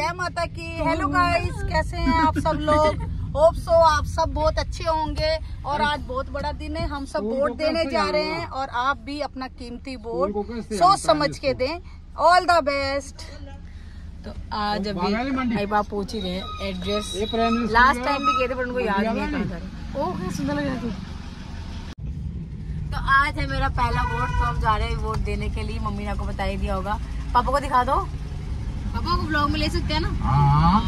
जय माता की। हेलो गाइस कैसे हैं आप सब लोग? होप सो आप सब बहुत अच्छे होंगे और आज बहुत बड़ा दिन है। हम सब वोट देने जा रहे हैं और आप भी अपना कीमती वोट सोच समझ के दें। ऑल द बेस्ट तो आज अभी आई बाप पहुँच ही गए एड्रेस लास्ट टाइम भी गए थे पर उनको याद नहीं है था। ओह सुंदर लग रहा था तो। आज है मेरा पहला वोट तो हम जा रहे हैं वोट देने के लिए। मम्मी ने आपको बता ही दिया होगा। पापा को दिखा दो। पापा को ब्लॉग में ले सकते हैं ना? हाँ।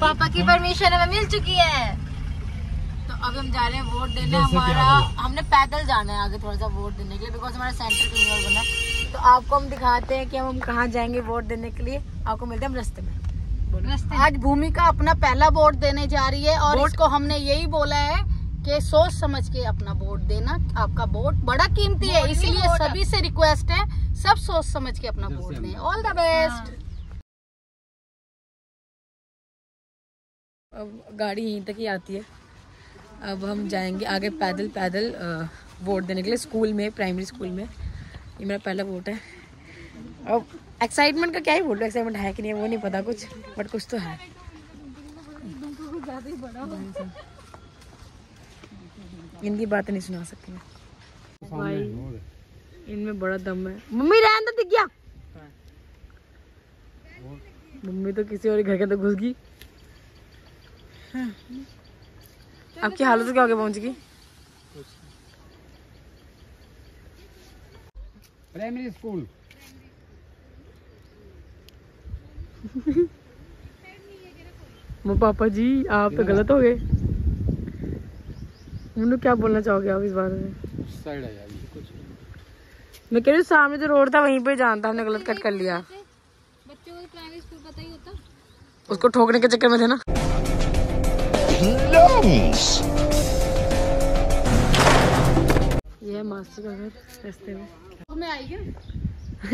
पापा की परमिशन हमें मिल चुकी है। तो अब हम जा रहे हैं वोट देने हमारा हमने पैदल जाना है आगे थोड़ा सा वोट देने के लिए बिकॉज़ हमारा सेंटर कहीं और बना है तो आपको हम दिखाते हैं कि हम हम कहाँ जाएँगे वोट देने के लिए। आपको मिलते हैं हम रस्ते में। आज भूमिका अपना पहला वोट देने जा रही है और इसको हमने यही बोला है कि सोच समझ के अपना वोट देना। आपका वोट बड़ा कीमती है इसलिए सभी से रिक्वेस्ट है सब सोच समझ के अपना वोट दें। ऑल द बेस्ट अब गाड़ी यहीं तक ही आती है। अब हम जाएँगे आगे पैदल पैदल वोट देने के लिए स्कूल में प्राइमरी स्कूल में। ये मेरा पहला वोट है। अब एक्साइटमेंट का क्या ही बोल एक्साइटमेंट है कि नहीं वो नहीं पता कुछ बट कुछ तो है। इनकी बातें नहीं सुना सकती मैं। भाई इनमें बड़ा दम है। मम्मी रहन तो दिख गया। मम्मी तो किसी और घर के तो घुस गई। आपकी हालत क्या आगे पहुँच गई प्राइमरी स्कूल वो पापा जी आप तो गलत हो गए। मुन्नू क्या बोलना चाहोगे आप इस बारे में? साइड आ कुछ मैं कह रही हूँ सामने जो रोड था वहीं पे जानता हमने गलत कट कर लिया। बच्चों को प्राइमरी स्कूल पता ही होता। उसको ठोकने के चक्कर में थे ना? ये है मासी का घर रास्ते में। मैं आई क्या?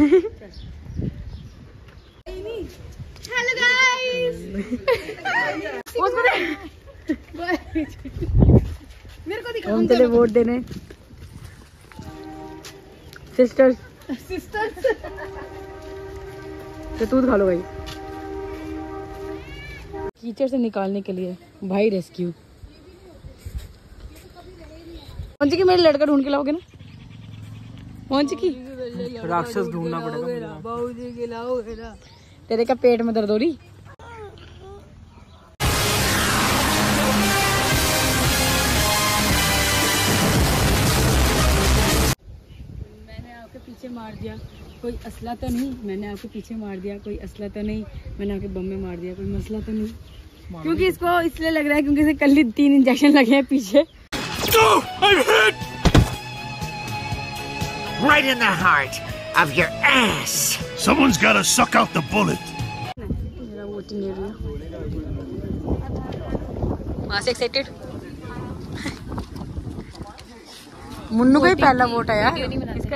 मेरे को दिखा हम चले। वोट देने। सिस्टर सिस्टर तो तू खा लो भाई। कीचड़ से निकालने के लिए भाई रेस्क्यू पहुँच की मेरे लड़का ढूंढ के लाओगे ना? पहुँच की। राक्षस ढूंढना पड़ेगा तेरे का पेट में दर्द हो रही? मैंने आपके पीछे मार दिया। कोई असला तो नहीं मैंने आपके पीछे मार दिया कोई असला तो नहीं मैंने आपके बम में मार दिया कोई मसला तो नहीं। क्योंकि इसको इसलिए लग रहा है क्योंकि इसे कल ही तीन इंजेक्शन लगे हैं पीछे। Right in the heart of your ass. Someone's got to suck out the bullet. Excited Munnu का ही पहला वोट है यार।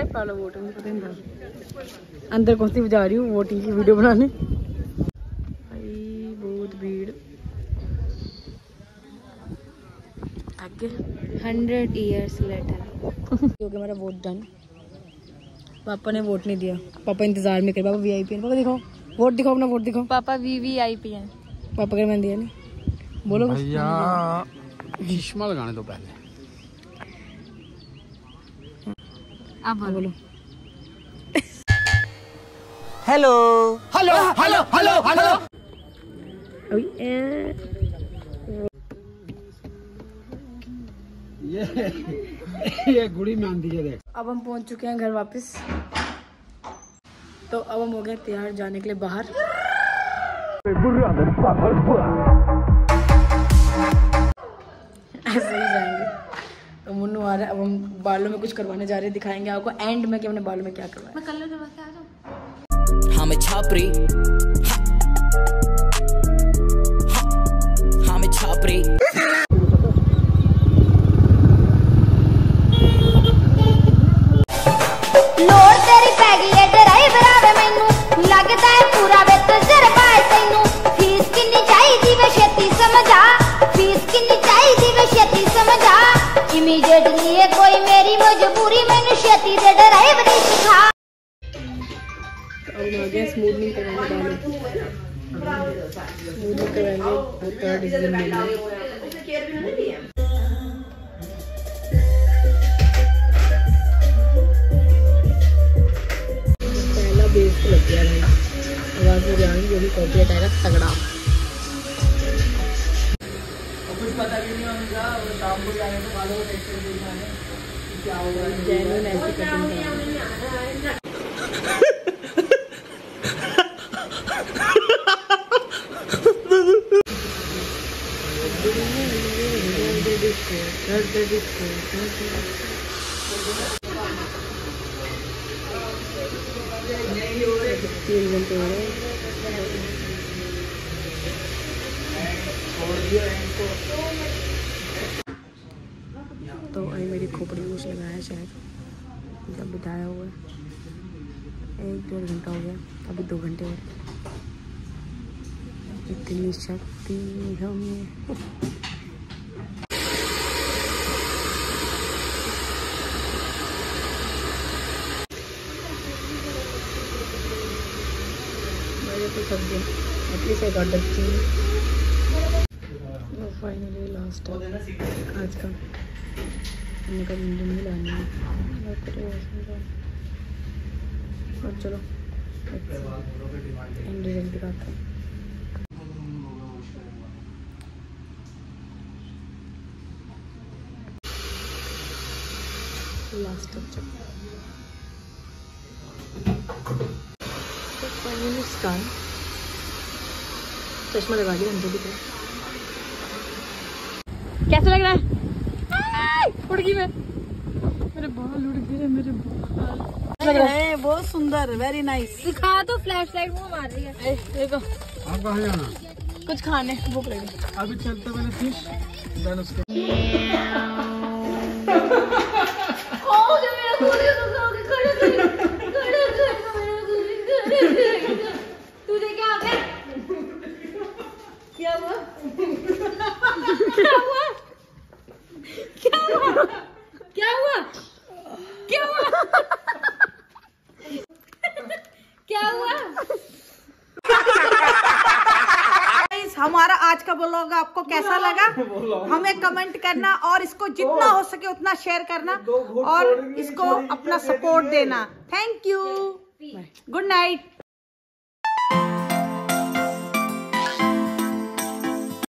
नहीं अंदर कौन सी जा रही हूँ वोटिंग की वीडियो बनाने। भाई बहुत भीड़। आगे। हंड्रेड ईयर्स लेटर हो गया मेरा वोट डन पापा ने वोट नहीं दिया। पापा इंतज़ार में कर पापा वीआईपी है। पापा दिखाओ। वोट दिखाओ अपना वोट दिखाओ। पापा वी वी आई पी हैं। पापा का मैंने दिया नहीं। बोलो। भैया चश्मा लगाने दो पहले। अब बोलो। Hello. Hello, hello, hello, hello. अभी ए, ये ये गुड़ी में आंधी है देख। अब हम पहुँच चुके हैं घर वापस। तो अब हम हो गए तैयार जाने के लिए बाहर। तो रहा है अब हम बालों में कुछ करवाने जा रहे हैं दिखाएँगे आपको। एंड में कि हमने बालों में क्या करवाया? मैं कलर दबा के आ जाऊँ? हाँ मैं I'm इमीडिएटली है कोई मेरी मजबूरी मैंने क्षति से डराए बने सिखा और हो गया स्मूथनिंग करवाने वाले। स्मूथनिंग करवाएँगे थर्ड इज़ द जेन्युइन ऐसी कटिंग करानी तीन घंटे हो। रहे हैं तो अभी मेरी खोपड़ी कुछ लगाया शायद मतलब बिताया हुआ है। एक, डेढ़ घंटा हो गया। अभी दो घंटे और इतनी शक्ति हमें। मेरे तो सब दिन at least I got the finally last आज का हमने कल मुंडी नहीं लानी और चलो एंड रिज़ल्ट दिखाते हैं लास्ट तो फाइनली चश्मा लगा दिया अंदर तरफ़ कैसा लग रहा है? उड़ गई मैं। मेरे बाल उड़ गए मेरे बाल। लग रहा है? बहुत सुंदर वेरी नाइस दिखा तो फ्लैश लाइट मुँह मार रही है। देखो। आप कहाँ जाना? कुछ खाने भूख लगी अभी चलते मैंने फ़िश देन उसके तुझे क्या क्या हुआ क्या हुआ क्या हुआ क्या हुआ क्या हुआ क्या हुआ Guys, हमारा आज का ब्लॉग आपको कैसा लगा? हमें कमेंट करना और इसको जितना हो सके उतना शेयर करना और इसको अपना सपोर्ट देना। Thank you good night